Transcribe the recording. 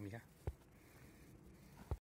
你看